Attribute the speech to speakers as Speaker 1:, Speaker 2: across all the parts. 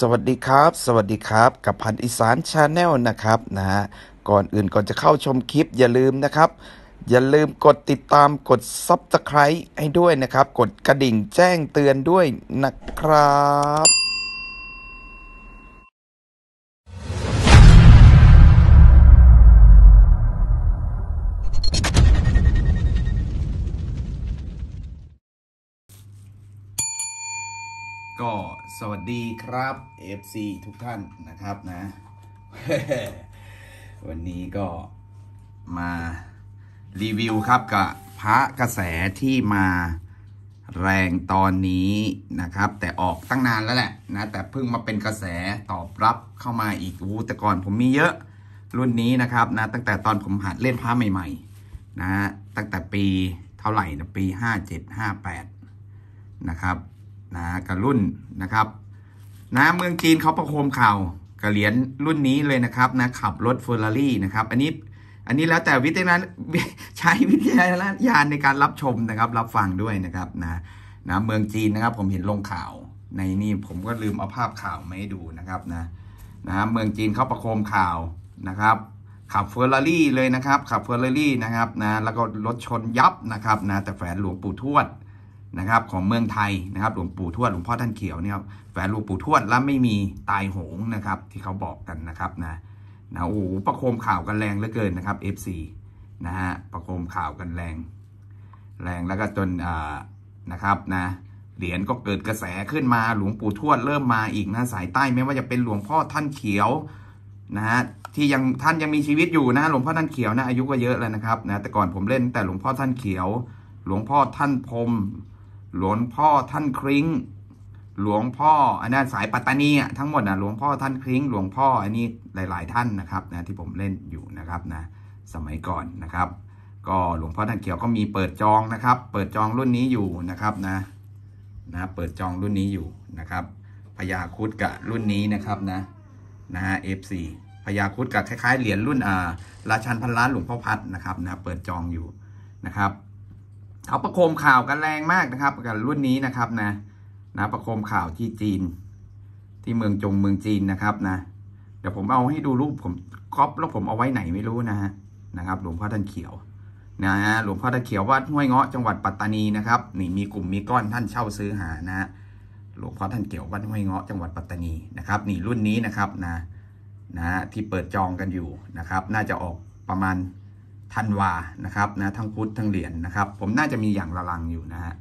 Speaker 1: สวัสดีครับ สวัสดีครับกับพันอีสาน Channel นะครับนะฮะก่อนอื่นก่อนจะเข้าชมคลิปอย่าลืมนะครับ อย่าลืมกดติดตามกดซับสไคร b ์ให้ด้วยนะครับ กดกระดิ่งแจ้งเตือนด้วยนะครับก็ สวัสดีครับ FC ทุกท่านนะครับนะ วันนี้ก็มารีวิวครับกับพระกระแสที่มาแรงตอนนี้นะครับ แต่ออกตั้งนานแล้วแหละนะ แต่เพิ่งมาเป็นกระแสตอบรับเข้ามาอีกอู้แต่ก่อนผมมีเยอะรุ่นนี้นะครับนะ ตั้งแต่ตอนผมหัดเล่นพระใหม่ ๆ นะฮะตั้งแต่ปีเท่าไหร่นะปี 57 58 นะครับ นะกับรุ่นนะครับนะเมืองจีนเขาประโคมข่าวกับเหรียญรุ่นนี้เลยนะครับนะขับรถเฟอร์รารี่นะครับ อันนี้อันนี้แล้วแต่วิทยาใช้วิทยาญาณในการรับชมนะครับ รับฟังด้วยนะครับนะนะเมืองจีนนะครับ ผมเห็นลงข่าวในนี่ผมก็ลืมเอาภาพข่าวมาให้ดูนะครับนะนะเมืองจีนเขาประโคมข่าวนะครับ ขับเฟอร์รารี่เลยนะครับ ขับเฟอร์รารี่นะครับนะแล้วก็รถชนยับนะครับนะแต่แฝนหลวงปู่ทวด นะครับของเมืองไทยนะครับหลวงปู่ทวดหลวงพ่อท่านเขียวเนี่ยแฝนหลวงปู่ทวดแล้วไม่มีตายโหงนะครับที่เขาบอกกันนะครับนะนะโอ้โหประโคมข่าวกันแรงเหลือเกินนะครับ FC นะฮะประโคมข่าวกันแรง แรงแล้วก็จนอ่านะครับนะเหรียญก็เกิดกระแสขึ้นมาหลวงปู่ทวดเริ่มมาอีกนะสายใต้ไม่ว่าจะเป็นหลวงพ่อท่านเขียวนะฮะที่ยังท่านยังมีชีวิตอยู่นะหลวงพ่อท่านเขียวนะอายุก็เยอะแล้วนะครับนะแต่ก่อนผมเล่นแต่หลวงพ่อท่านเขียว หลวงพ่อท่านพรม หลวงพ่อท่านคริ้ง หลวงพ่ออันนั้นสายปัตตานีอะทั้งหมดนะหลวงพ่อท่านคริ้ง หลวงพ่ออันนี้หลาย ๆ ท่านนะครับนะที่ผมเล่นอยู่นะครับนะสมัยก่อนนะครับ ก็หลวงพ่อท่านเขียวก็มีเปิดจองนะครับ เปิดจองรุ่นนี้อยู่นะครับนะนะเปิดจองรุ่นนี้อยู่นะครับพญาคุดกับรุ่นนี้นะครับนะนะฮะ F4 พญาคุดกับคล้ายๆเหรียญรุ่นอ่าราชันพันล้านหลวงพ่อพัดนะครับนะเปิดจองอยู่นะครับ เขาประโคมข่าวกันแรงมากนะครับกับรุ่นนี้นะครับนะนะประโคมข่าวที่จีน ที่เมืองจงเมืองจีนนะครับนะ เดี๋ยวผมเอาให้ดูรูปผมครอปแล้วผมเอาไว้ไหนไม่รู้นะฮะนะครับ หลวงพ่อท่านเขียวนะฮะหลวงพ่อท่านเขียววัดห้วยเงาะจังหวัดปัตตานีนะครับนี่มีกลุ่มมีก้อนท่านเช่าซื้อหานะฮะหลวงพ่อท่านเขียววัดห้วยเงาะจังหวัดปัตตานีนะครับนี่รุ่นนี้นะครับนะนะที่เปิดจองกันอยู่นะครับ น่าจะออกประมาณ ธันวานะครับนะทั้งพุทธทั้งเหรียญนะครับ ผมน่าจะมีอย่างละลังอยู่นะฮะ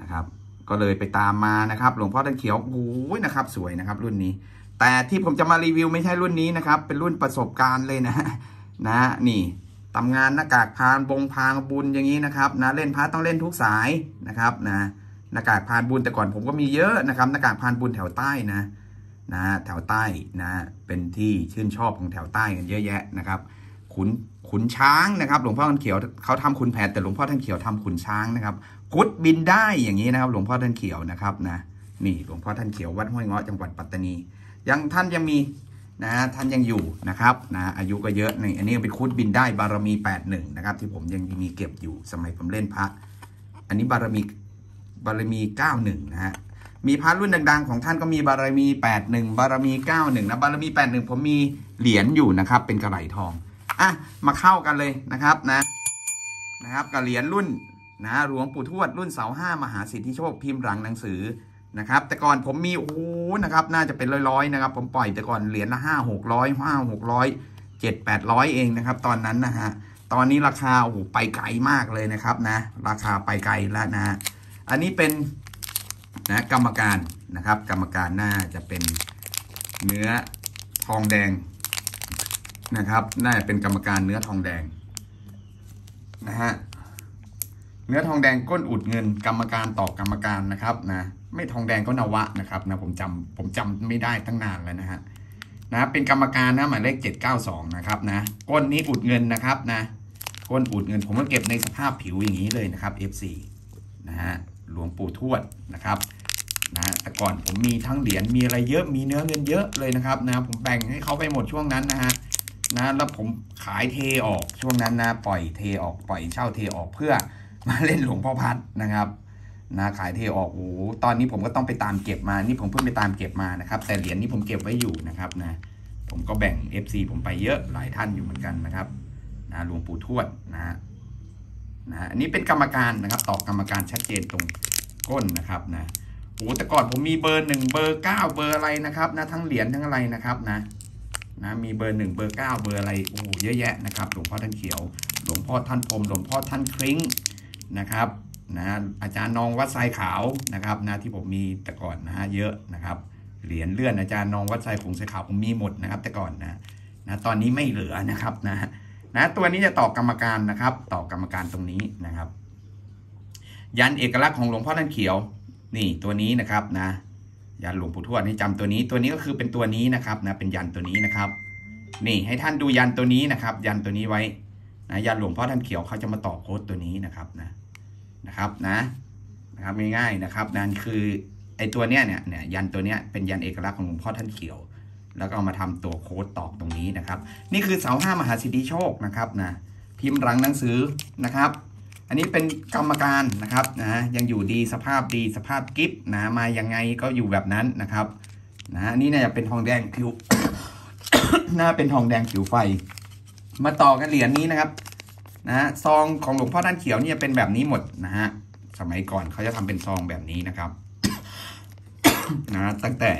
Speaker 1: นะครับ ก็เลยไปตามมานะครับ หลวงพ่อท่านเขียวโอ้ยนะครับ สวยนะครับ รุ่นนี้ แต่ที่ผมจะมารีวิวไม่ใช่รุ่นนี้นะครับ เป็นรุ่นประสบการณ์เลยนะนะนี่ทำงานหน้ากากพานบงพางบุญอย่างนี้นะครับนะเล่นพาร์ต้องเล่นทุกสายนะครับนะหน้ากากพานบุญแต่ก่อนผมก็มีเยอะนะครับหน้ากากพานบุญแถวใต้นะนะแถวใต้นะเป็นที่ชื่นชอบของแถวใต้กันเยอะแยะนะครับขุน ขุนช้างนะครับ หลวงพ่อท่านเขียวเขาทำขุนแผนแต่หลวงพ่อท่านเขียวทำขุนช้างนะครับกุดบินได้อย่างนี้นะครับ หลวงพ่อท่านเขียวนะครับนะนี่หลวงพ่อท่านเขียววัดห้วยเงาะจังหวัดปัตตานี ยังท่านยังมีนะท่านยังอยู่นะครับนะอายุก็เยอะในอันนี้เป็นคุดบินได้บารมี81นะครับที่ผมยังมีเก็บอยู่สมัยผมเล่นพระอันนี้บารมีบารมี91นะฮะมีพระรุ่นดังๆ ของท่านก็มีบารมี 81 บารมี 91 นะบารมี 81 ผมมีเหรียญอยู่นะครับ เป็นกระไหลทอง อะมาเข้ากันเลยนะครับนะนะครับกับเหรียญรุ่นนะหลวงปู่ทวดรุ่นเสาห้ามหาสิทธิโชคพิมพ์หลังหนังสือนะครับ แต่ก่อนผมมีโอ้นะครับ น่าจะเป็นร้อยๆนะครับ ผมปล่อยแต่ก่อนเหรียญละห้าหกร้อยห้าหกร้อยเจ็ดแปดร้อยเองนะครับ ตอนนั้นนะฮะตอนนี้ราคาโอ้โหไปไกลมากเลยนะครับนะ ราคาไปไกลแล้วนะฮะอันนี้เป็นนะกรรมการนะครับ กรรมการน่าจะเป็นเนื้อทองแดง นะครับน่าจะเป็นกรรมการเนื้อทองแดงนะฮะเนื้อทองแดงก้นอุดเงิน กรรมการต่อกรรมการนะครับนะไม่ทองแดงก็นวะนะครับนะผมจำผมจำไม่ได้ตั้งนานแล้วนะฮะนะเป็นกรรมการนะหมายเลขเจ็ดเก้าสองนะครับนะก้นนี้อุดเงินนะครับนะก้นอุดเงินผมก็เก็บในสภาพผิวอย่างนี้เลยนะครับ F4 นะฮะหลวงปู่ทวดนะครับนะแต่ก่อนผมมีทั้งเหรียญมีอะไรเยอะมีเนื้อเงินเยอะเลยนะครับนะผมแบ่งให้เขาไปหมดช่วงนั้นนะฮะ นะแล้วผมขายเทออกช่วงนั้นนะปล่อยเทออกปล่อยเช่าเทออกเพื่อมาเล่นหลวงพ่อพัดนะครับนะขายเทออกโอ้ตอนนี้ผมก็ต้องไปตามเก็บมานี่ผมเพิ่งไปตามเก็บมานะครับ แต่เหรียญนี้ผมเก็บไว้อยู่นะครับนะผมก็แบ่ง FC ผมไปเยอะหลายท่านอยู่เหมือนกันนะครับนะหลวงปู่ทวดนะฮะนะฮะอันนี้เป็นกรรมการนะครับตอกกรรมการชัดเจนตรงก้นนะครับนะโอ้แต่ก่อนผมมีเบอร์หนึ่งเบอร์เก้าเบอร์อะไรนะครับนะทั้งเหรียญทั้งอะไรนะครับนะ นะมีเบอร์หนึ่งเบอร์เก้าเบอร์อะไรโอ้เยอะแยะนะครับหลวงพ่อท่านเขียว หลวงพ่อท่านพรมหลวงพ่อท่านคริ้งนะครับนะอาจารย์นองวัดทรายขาวนะครับนะที่ผมมีแต่ก่อนนะฮะเยอะนะครับเหรียญเลื่อนอาจารย์นองวัดทรายขงสายขาวผมมีหมดนะครับ แต่ก่อนนะนะตอนนี้ไม่เหลือนะครับนะนะตัวนี้จะตอบกรรมการนะครับตอบกรรมการตรงนี้นะครับ ยันเอกลักษณ์ของหลวงพ่อท่านเขียวนี่ตัวนี้นะครับนะ ยันหลวงปู่ทวดนี่จำตัวนี้ตัวนี้ก็คือเป็นตัวนี้นะครับนะเป็นยันตัวนี้นะครับ นี่ให้ท่านดูยันตัวนี้นะครับ ยันตัวนี้ไว้นะยันหลวงพ่อท่านเขียวเขาจะมาต่อโค้ดตัวนี้นะครับนะนะครับนะนะครับง่ายๆนะครับนั่นคือไอตัวเนี้ยเนี่ยเนี่ยยันตัวเนี้ยเป็นยันเอกลักษณ์ของหลวงพ่อท่านเขียว แล้วก็เอามาทำตัวโค้ดตอกตรงนี้นะครับ นี่คือเสาห้ามหาสิทธิโชคนะครับนะพิมพ์หลังหนังสือนะครับ อันนี้เป็นกรรมการนะครับนะยังอยู่ดีสภาพดีสภาพกิฟนะมายังไงก็อยู่แบบนั้นนะครับนะนนี้เนี่ยเป็นทองแดงผิวน่าเป็นทองแดงผิวไฟ มาต่อกันเหรียญนี้นะครับนะซองของหลวงพ่อด้านเขียวเนี่ยเป็นแบบนี้หมดนะฮะสมัยก่อนเขาจะทำเป็นซองแบบนี้นะครับนะตั้งแต่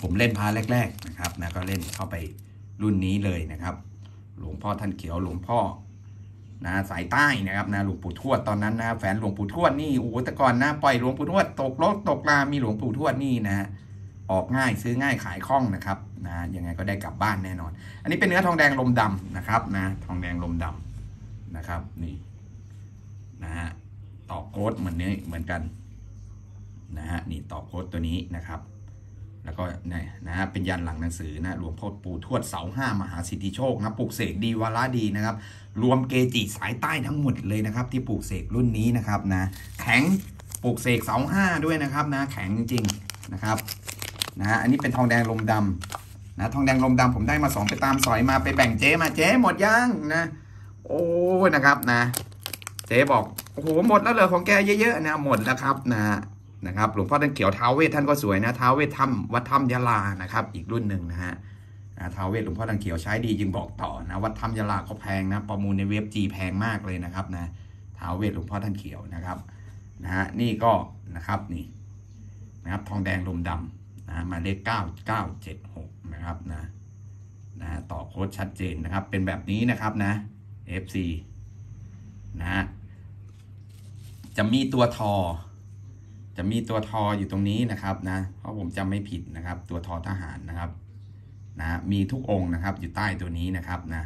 Speaker 1: ผมเล่นพาแรก ๆนะครับนะก็เล่นเข้าไปรุ่นนี้เลยนะครับ หลวงพ่อท่านเขียวหลวงพ่อ นะสายใต้นะครับนะหลวงปู่ทวดตอนนั้นนะแฟนหลวงปู่ทวดนี่โอ้โหแต่ก่อนนะปล่อยหลวงปู่ทวดตกรถตกลามีหลวงปู่ทวดนี่นะออกง่ายซื้อง่ายขายคล่องนะครับนะยังไงก็ได้กลับบ้านแน่นอน อันนี้เป็นเนื้อทองแดงลมดำนะครับนะทองแดงลมดำนะครับนี่นะฮะต่อโค้ดเหมือนนี้เหมือนกันนะฮะนี่ต่อโค้ดตัวนี้นะครับ แล้วก็เนี่ยนะฮะเป็นยันหลังหนังสือนะหลวงพ่อปู่ทวดเสาห้ามหาสิทธิโชคนะปลูกเสกดีวาระดีนะครับ รวมเกจิสายใต้ทั้งหมดเลยนะครับ ที่ปลูกเสกรุ่นนี้นะครับนะแข็งปลูกเสกเสาห้าด้วยนะครับนะแข็งจริงๆนะครับนะฮะอันนี้เป็นทองแดงลมดำนะทองแดงลมดำผมได้มาสองไปตามสอยมาไปแบ่งเจ๊มาเจ๊หมดยังนะโอ้ยนะครับนะ เจ๊บอกโอ้โหหมดแล้วเหรอของแกเยอะๆนะหมดแล้วครับนะ นะครับหลวงพ่อท่านเขียวท้าวเวทท่านก็สวยนะท้าวเวทถ้ำวัดถ้ำยะลานะครับ อีกรุ่นหนึ่งนะฮะอ่าท้าวเวทหลวงพ่อทังเขียวใช้ดีจึงบอกต่อนะวัดถ้ำยะลาก็แพงนะประมูลในเว็บจีแพงมากเลยนะครับนะท้าวเวทหลวงพ่อท่านเขียวนะครับนะฮะนี่ก็นะครับนี่นะครับทองแดงลมดำนะมาเลขเก้าเก้าเจ็ดหกนะครับนะนะต่อโค้ดชัดเจนนะครับ เป็นแบบนี้นะครับนะ FC นะจะมีตัวทอ จะมีตัวทออยู่ตรงนี้นะครับนะเพราะผมจำไม่ผิดนะครับ ตัวทอทหารนะครับนะมีทุกองค์นะครับ อยู่ใต้ตัวนี้นะครับนะ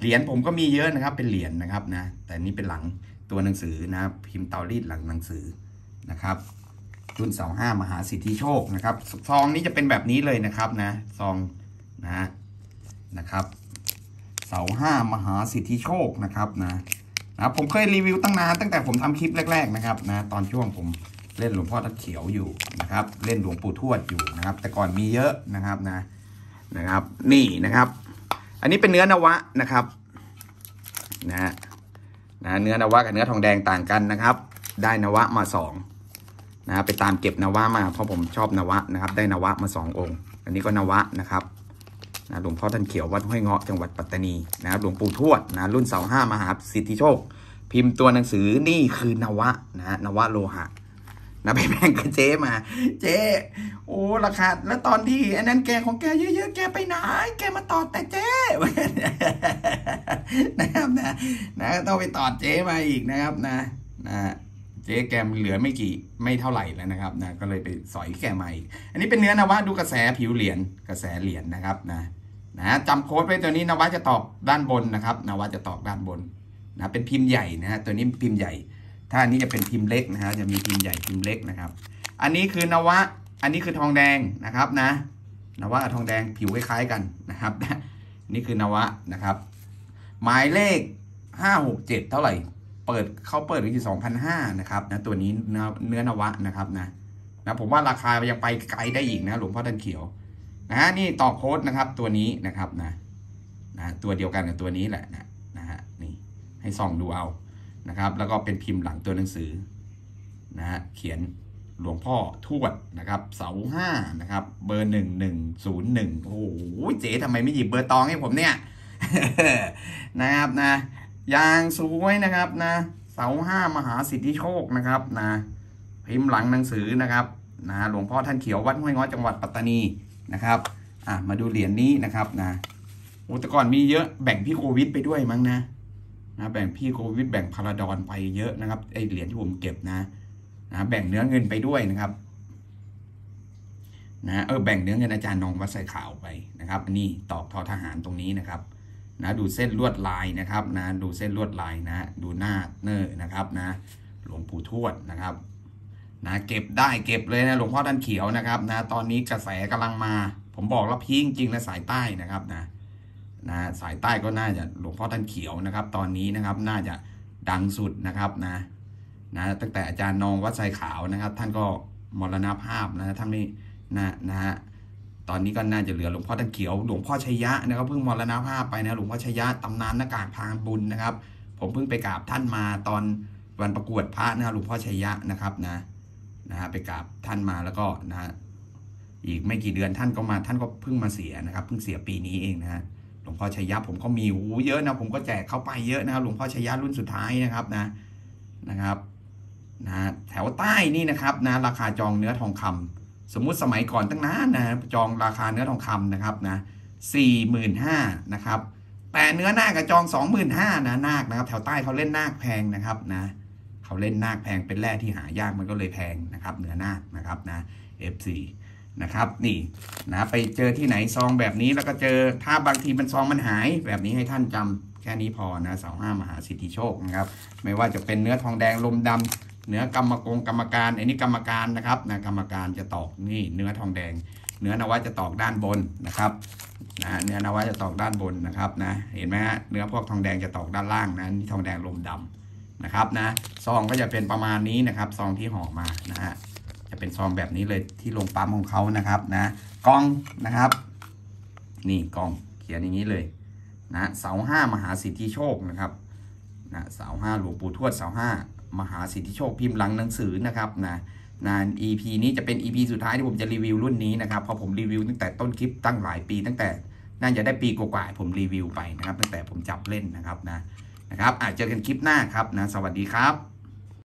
Speaker 1: เหรียญผมก็มีเยอะนะครับ เป็นเหรียญนะครับนะแต่นี่เป็นหลังตัวหนังสือนะพิมพ์เตารีดหลังหนังสือนะครับรุ่นเสาห้ามหาสิทธิโชคนะครับซองนี้จะเป็นแบบนี้เลยนะครับนะซองนะนะครับเสาห้ามหาสิทธิโชคนะครับนะนะผมเคยรีวิวตั้งนานตั้งแต่ผมทำคลิปแรก ๆ นะครับนะตอนช่วงผม เล่นหลวงพ่อทัดเขียวอยู่นะครับ เล่นหลวงปู่ทวดอยู่นะครับ แต่ก่อนมีเยอะนะครับนะนะครับ นี่นะครับ อันนี้เป็นเนื้อนวะนะครับนะฮะนะเนื้อนวะกับเนื้อทองแดงต่างกันนะครับ ได้นวะมาสองนะไปตามเก็บนวะมาเพราะผมชอบนวะนะครับ ได้นวะมาสององค์ อันนี้ก็นวะนะครับนะหลวงพ่อท่านเขียววัดห้วยเงาะจังหวัดปัตตานีนะครับหลวงปู่ทวดนะรุ่นเสาห้ามหาสิทธิโชค พิมพ์ตัวหนังสือนี่คือนวะนะฮะนวะโลหะ นะไปแบ่งกับเจ๊มา เจ๊โอ้ราคาแล้วตอนที่อันนั้นแกของแกเยอะๆแกไปไหนแกมาตอดแต่เจ๊นะครับนะนะต้องไปตอดเจ๊มาอีกนะครับนะนะเจ๊แกมเหลือไม่กี่ไม่เท่าไหร่แล้วนะครับนะก็เลยไปสอยแกมาอีก อันนี้เป็นเนื้อนวะดูกระแสผิวเหรียญกระแสเหรียญนะครับนะนะจำโค้ดไว้ตัวนี้นวะจะตอกด้านบนนะครับนวะจะตอกด้านบนนะเป็นพิมพ์ใหญ่นะฮะตัวนี้พิมพ์ใหญ่ ถ้าอันนี้จะเป็นพิมพ์เล็กนะฮะจะมีพิมพ์ใหญ่พิมพ์เล็กนะครับ อันนี้คือนวะ อันนี้คือทองแดงนะครับนะ นวะทองแดงผิวคล้ายๆกันนะครับนี่คือนวะนะครับ หมายเลขห้าหกเจ็ดเท่าไหร่ เปิดเขาเปิดที่สองพันห้านะครับนะตัวนี้เนื้อนวะนะครับนะนะผมว่าราคายังไปไกลได้อีกนะหลวงพ่อท่านเขียวนะฮะนี่ต่อโค้ดนะครับตัวนี้นะครับนะนะตัวเดียวกันกับตัวนี้แหละนะนะฮะนี่ให้ส่องดูเอา นะครับ แล้วก็เป็นพิมพ์หลังตัวหนังสือนะฮะเขียนหลวงพ่อทวดนะครับ เสาห้านะครับ เบอร์หนึ่งหนึ่งศูนย์หนึ่งโอ้โหเจ๊ทำไมไม่หยิบเบอร์ตองให้ผมเนี่ยนะครับนะยางสวยนะครับนะเสาห้ามหาสิทธิโชคนะครับนะพิมพ์หลังหนังสือนะครับนะหลวงพ่อท่านเขียววัดห้วยง้อจังหวัดปัตตานีนะครับอะมาดูเหรียญนี้นะครับนะโอ้แต่ก่อนมีเยอะแบ่งพี่โควิดไปด้วยมั้งนะ นะแบ่งพี่โควิดแบ่งพาราดอนไปเยอะนะครับไอเหรียญที่ผมเก็บนะนะแบ่งเนื้อเงินไปด้วยนะครับนะเออแบ่งเนื้อเงินอาจารย์นองวัดใส่ขาวไปนะครับ นี่ตอกทอทหารตรงนี้นะครับนะดูเส้นลวดลายนะครับนะดูเส้นลวดลายนะ ดูหน้าเนอร์นะครับนะหลวงปู่ทวดนะครับนะเก็บได้เก็บเลยนะหลวงพ่อท่านเขียวนะครับนะตอนนี้กระแสกำลังมา ผมบอกแล้วพีคจริงๆนะสายใต้นะครับนะ นะสายใต้ก็น่าจะหลวงพ่อท่านเขียวนะครับ ตอนนี้นะครับน่าจะดังสุดนะครับนะนะตั้งแต่อาจารย์นองวัดไซขาวนะครับ ท่านก็มรณภาพนะท่านไม่นะนะฮะตอนนี้ก็น่าจะเหลือหลวงพ่อท่านเขียว หลวงพ่อชัยยะนะครับเพิ่งมรณภาพไปนะหลวงพ่อชัยยะตำนานหน้ากากพางบุญนะครับ ผมเพิ่งไปกราบท่านมาตอนวันประกวดพระนะหลวงพ่อชัยยะนะครับนะนะฮะไปกราบท่านมาแล้วก็นะฮะอีกไม่กี่เดือนท่านก็มาท่านก็เพิ่งมาเสียนะครับ เพิ่งเสียปีนี้เองนะฮะ หลวงพ่อชัยยะผมก็มีหูเยอะนะผมก็แจกเข้าไปเยอะนะครับ หลวงพ่อชัยยะรุ่นสุดท้ายนะครับนะนะครับนะแถวใต้นี่นะครับนะราคาจองเนื้อทองคำสมมุติสมัยก่อนตั้งนานนะจองราคาเนื้อทองคำนะครับนะสี่หมื่นห้านะครับแต่เนื้อนาคกับจองสองหมื่นห้านะนาคนะครับ แถวใต้เขาเล่นนาคแพงนะครับนะเขาเล่นนาคแพงเป็นแร่ที่หายากมันก็เลยแพงนะครับเนื้อนาคนะครับนะ F4 นะครับ นี่นะไปเจอที่ไหนซองแบบนี้แล้วก็เจอถ้าบางทีมันซองมันหาย แบบนี้ให้ท่านจำแค่นี้พอนะเสาห้ามหาสิทธิโชคนะครับ ไม่ว่าจะเป็นเนื้อทองแดงลมดำเนื้อกรรมกงกรรมการอันนี้กรรมการนะครับนะกรรมการจะตอกนี่เนื้อทองแดง เนื้อนวะจะตอกด้านบนนะครับนะเนื้อนวะจะตอกด้านบนนะครับนะเห็นไหมฮะเนื้อพวกทองแดงจะตอกด้านล่างนะนี่ทองแดงลมดำนะครับนะซองก็จะเป็นประมาณนี้นะครับซองที่ห่อมานะฮะ จะเป็นซองแบบนี้เลยที่ลงปั๊มของเขานะครับนะกล้องนะครับ นี่กล้องเขียนอย่างนี้เลยนะเสาห้ามหาสิทธิโชคนะครับนะเสาห้าหลวงปู่ทวดเสาห้ามหาสิทธิโชคพิมพ์หลังหนังสือนะครับนะนะ EP นี้จะเป็น EP สุดท้ายที่ผมจะรีวิวรุ่นนี้นะครับเพราะผมรีวิวตั้งแต่ต้นคลิปตั้งหลายปี ตั้งแต่น่าจะได้ปีกว่าๆผมรีวิวไปนะครับ ตั้งแต่ผมจับเล่นนะครับนะนะครับอาจเจอกันคลิปหน้าครับนะสวัสดีครับ